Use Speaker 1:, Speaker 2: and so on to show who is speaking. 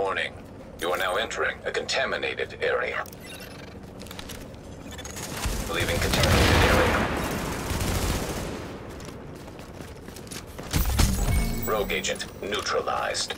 Speaker 1: Warning. You are now entering a contaminated area. Leaving contaminated area. Rogue agent neutralized.